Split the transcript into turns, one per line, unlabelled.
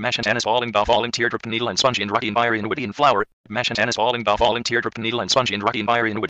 Mash and anise falling ball falling teardrop needle and sponge in rocky and wire and woody and flower. Mash and anise falling ball falling teardrop needle and sponge in rocky and wire and woody.